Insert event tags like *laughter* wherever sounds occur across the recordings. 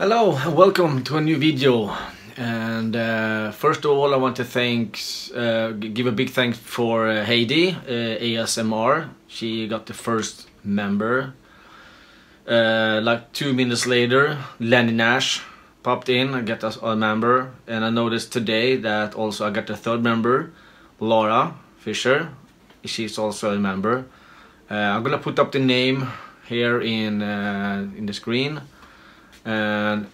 Hello, welcome to a new video. And uh, first of all, I want to thank, uh, give a big thanks for uh, Heidi uh, ASMR. She got the first member. Uh, like two minutes later, Lenny Nash popped in and got us a member. And I noticed today that also I got the third member, Laura Fisher. She's also a member. Uh, I'm gonna put up the name here in in the screen and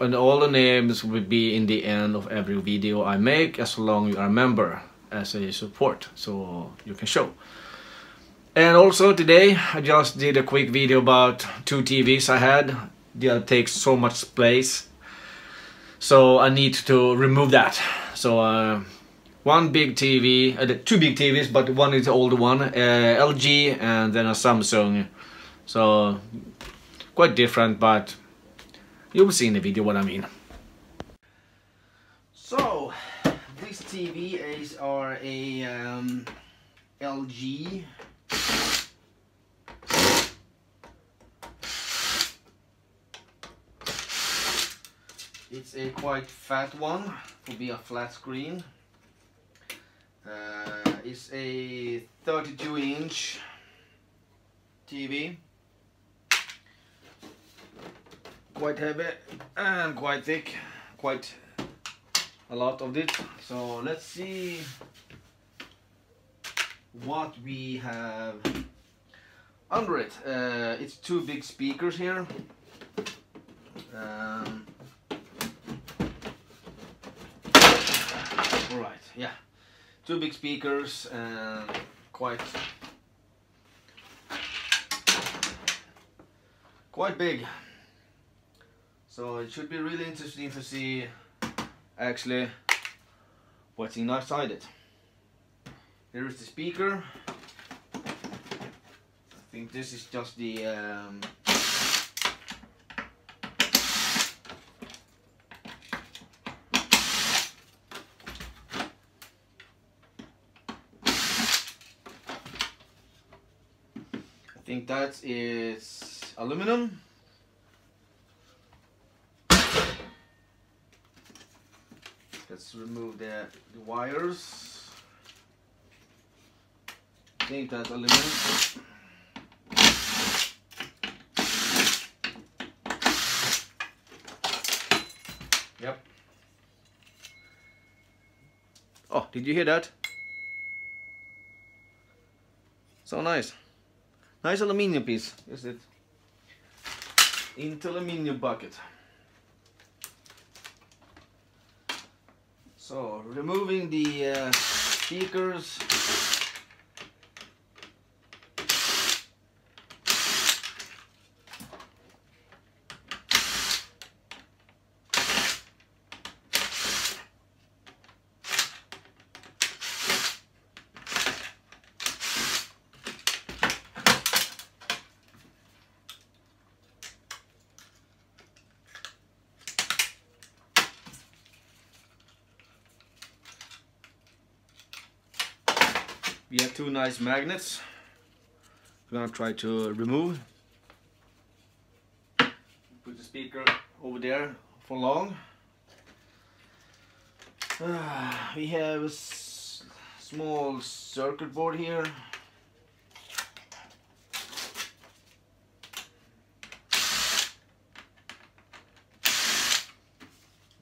and all the names will be in the end of every video I make as long you are a member as a support so you can show. And also today I just did a quick video about two TVs I had. That takes so much space. So I need to remove that. So uh, one big TV, uh, two big TVs but one is the older one, uh, LG and then a Samsung. So quite different but you will see in the video what I mean. So, this TV is are a um, LG It's a quite fat one to be a flat screen. Uh, it's a 32 inch TV quite heavy and quite thick quite a lot of it so let's see what we have under it. Uh, it's two big speakers here. Um, all right yeah. Two big speakers and quite quite big so it should be really interesting to see actually what's inside it. Here is the speaker. I think this is just the um, I think that is aluminum. Remove the, the wires. Think that's aluminum yep. Oh did you hear that? So nice. Nice aluminium piece. Is it? Into aluminium bucket So removing the uh, speakers we have two nice magnets. We're gonna try to remove. Put the speaker over there for long. Uh, *sighs* we have a small circuit board here.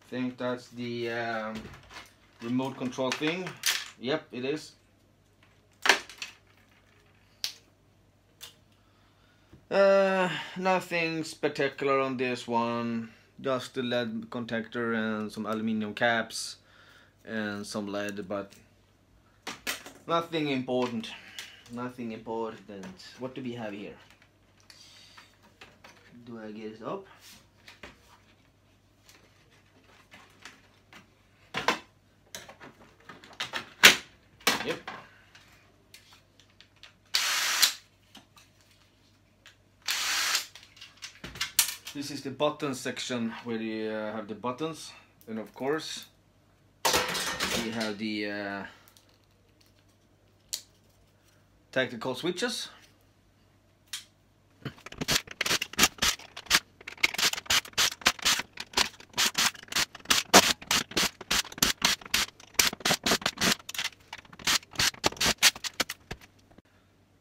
I think that's the um, remote control thing. Yep it is Uh, nothing spectacular on this one. Just the lead contactor and some aluminium caps and some lead, but nothing important. Nothing important. What do we have here? Do I get it up? Yep. This is the button section where you uh, have the buttons and of course we have the uh, tactical switches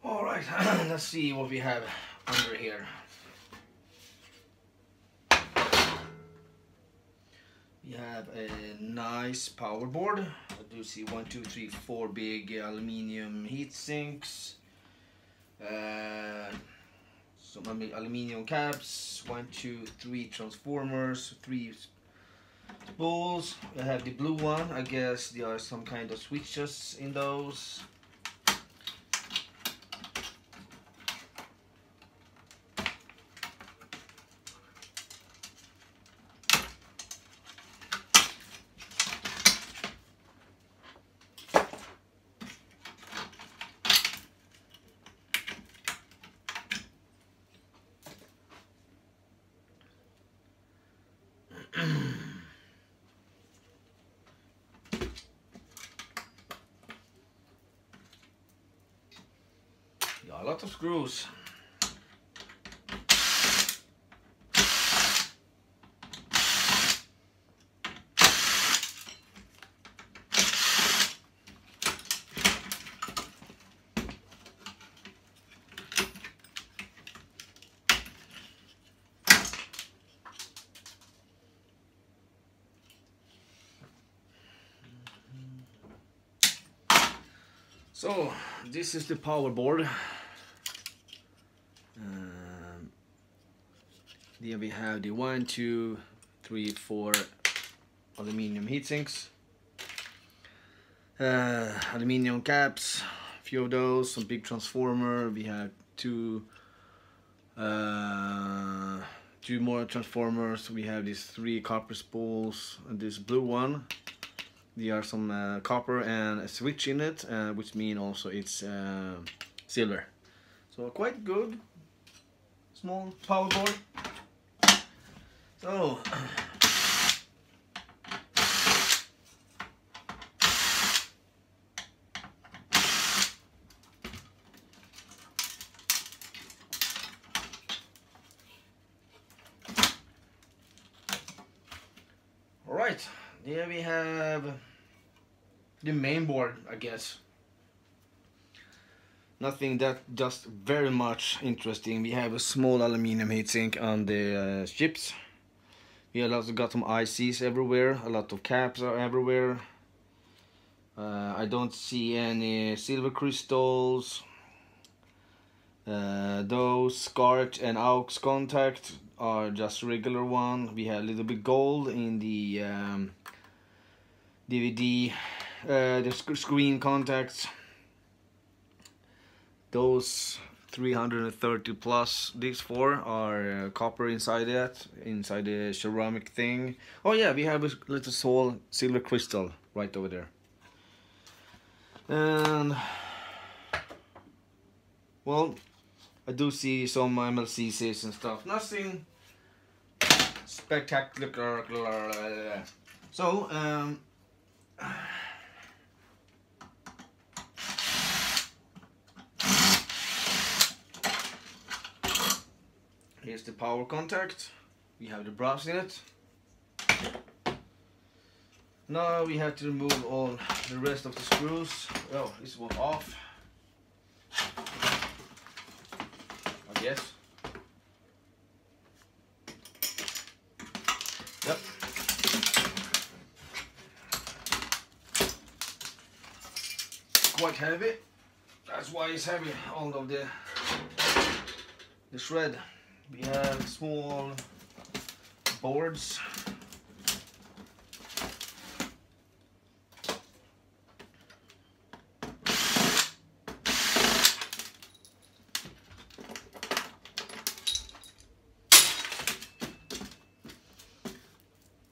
All right, *clears throat* let's see what we have under here. We have a nice power board. I do see one, two, three, four big aluminium heat sinks. Uh, some aluminium caps, one, two, three transformers, three spools. I have the blue one. I guess there are some kind of switches in those. A lot of screws. So this is the power board. We have the one, two, three, four aluminium heat sinks. Uh, aluminium caps, a few of those, some big transformer. We have two, uh, two more transformers. We have these three copper spools and this blue one there are some uh, copper and a switch in it uh, which mean also it's uh, silver so quite good small power board so *clears throat* all right there we have the main board I guess. Nothing that just very much interesting. We have a small aluminum heatsink on the uh, ships we also got some ICs everywhere a lot of caps are everywhere. Uh, I don't see any silver crystals. Uh, those SCART and AUX contact are just regular one. We have a little bit gold in the um, DVD, uh, the sc screen contacts. Those 330 plus, these four are uh, copper inside that, inside the ceramic thing. Oh yeah, we have a little soul silver crystal right over there. And, well, I do see some MLCCs and stuff. Nothing spectacular. So, um, Here's the power contact. We have the brass in it. Now we have to remove all the rest of the screws. Oh, this one off. I guess. Yep. quite heavy. That's why it's heavy, all of the, the shred. We have small boards.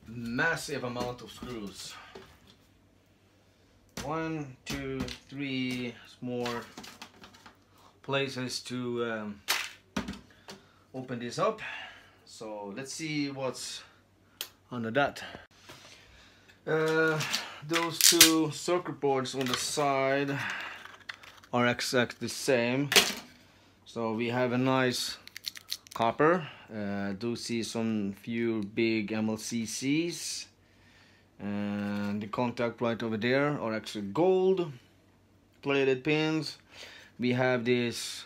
Massive amount of screws one, two, three more places to um, open this up. So let's see what's under that. Uh, those two circuit boards on the side are exactly the same. So we have a nice copper. Uh, do see some few big MLCCs and the contact right over there are actually gold plated pins we have this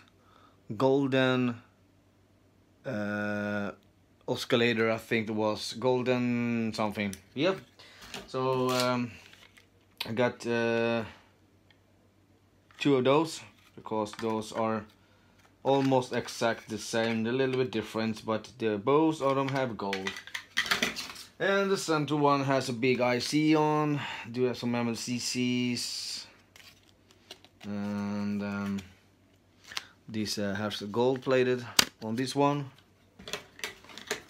golden uh, oscillator I think it was golden something. Yep. So um, I got uh, two of those because those are almost exact the same. A little bit different but the both of them have gold. And the center one has a big IC on. Do have some MLCCs and um, this uh, has gold plated on this one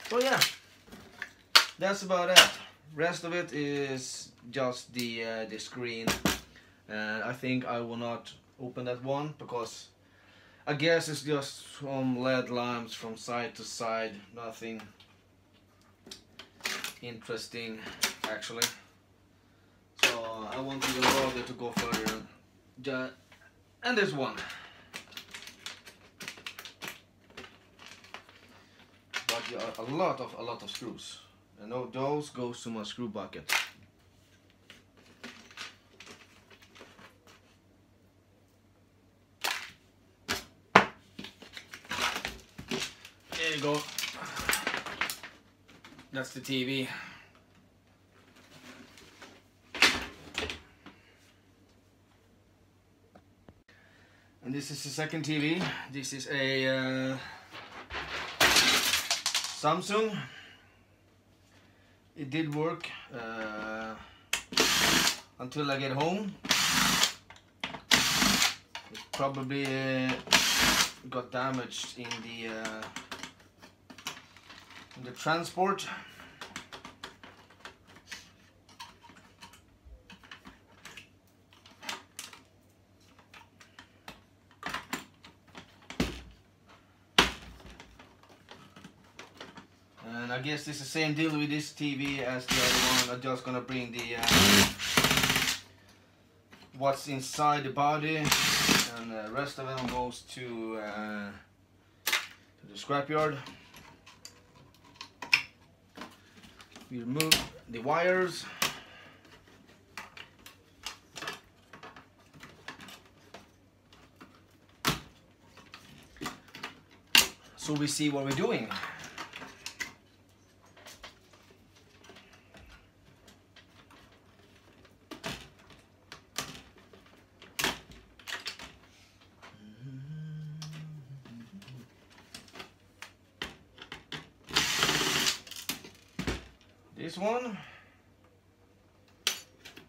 so yeah. That's about it rest of it is just the uh, the screen. And I think I will not open that one because I guess it's just some LED lamps from side to side. Nothing interesting actually. So I won't even bother to go further. And this one but a lot of a lot of screws and those goes to my screw bucket There you go. That's the TV. And this is the second TV. This is a uh, Samsung. It did work uh, until I get home. It probably uh, got damaged in the uh, the transport and I guess it's the same deal with this TV as the other one. I'm just gonna bring the uh, what's inside the body and the rest of them goes to, uh, to the scrapyard. We remove the wires. So we see what we're doing This one,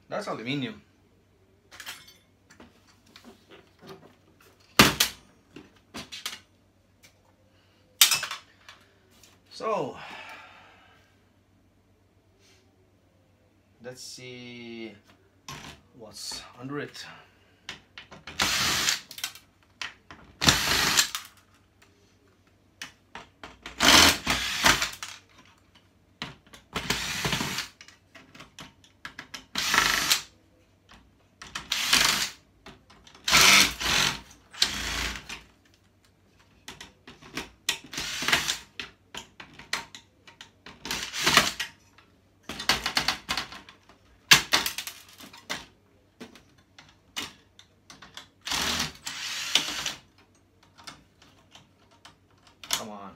that's aluminium. So, let's see what's under it. Come on.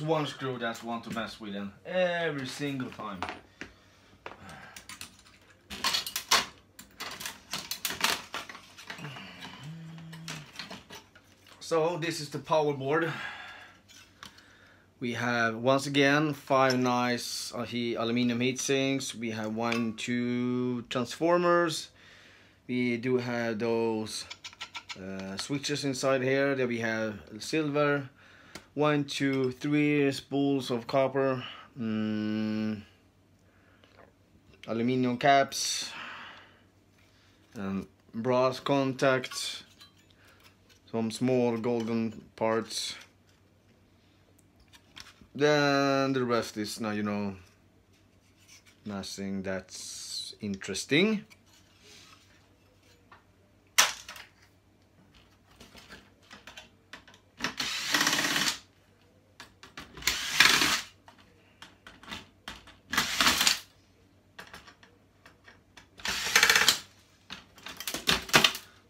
Always one screw that's one to mess with and every single time. So this is the power board. We have once again five nice uh, he, aluminum heat sinks we have one two transformers. We do have those uh, switches inside here that we have silver one two three spools of copper. Mm, aluminum caps. And brass contacts. Some small golden parts. Then the rest is now you know nothing that's interesting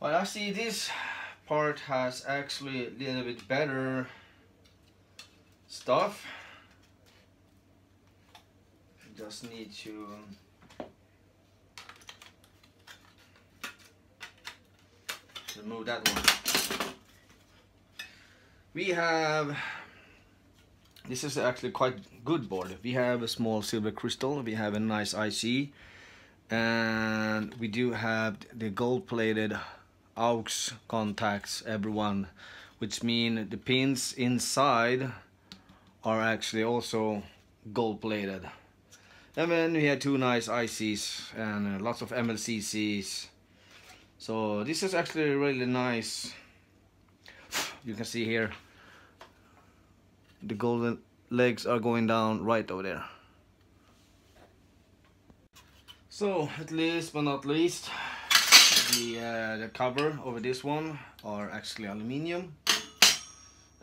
Well, I see this part has actually a little bit better stuff. Just need to remove that one. We have this is actually quite good board. We have a small silver crystal, we have a nice IC, and we do have the gold plated aux contacts, everyone, which mean the pins inside are actually also gold plated. And then we have two nice ICs and uh, lots of MLCCs. So this is actually really nice. You can see here the golden legs are going down right over there. So, at least but not least, the, uh, the cover over this one are actually aluminium.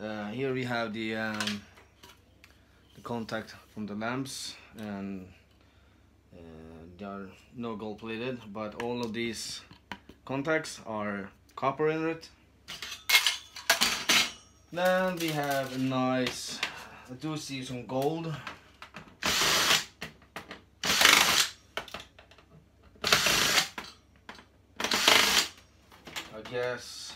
Uh, here we have the, um, the contact from the lamps and uh, they are no gold plated but all of these contacts are copper in it then we have a nice, I do see some gold. I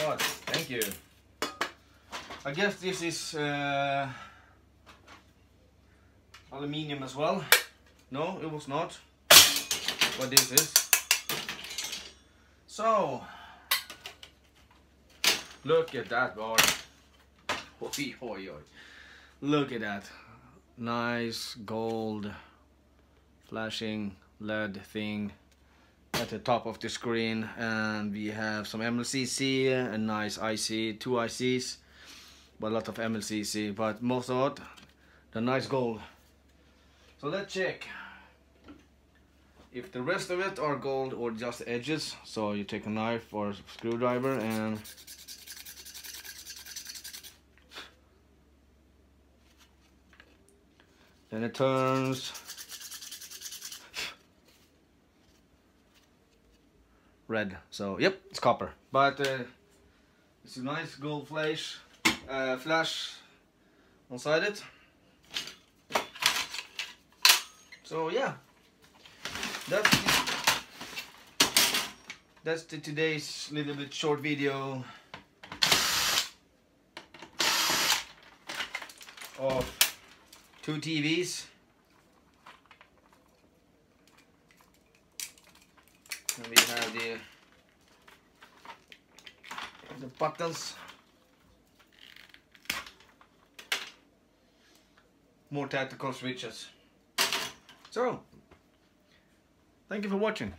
guess Thank you. I guess this is uh, aluminium as well. No, it was not. What this is. So, look at that bar. Oi, oi, oi. Look at that. Nice gold flashing lead thing at the top of the screen and we have some MLCC, a nice IC, two ICs, but a lot of MLCC, but most of it, the nice gold. So let's check if the rest of it are gold or just edges. So you take a knife or a screwdriver and then it turns red. So yep, it's copper. But uh, it's a nice gold flash, uh, flash inside it. So yeah, that's that's the today's little bit short video of two TVs. And we have the the buttons more tactical switches. So thank you for watching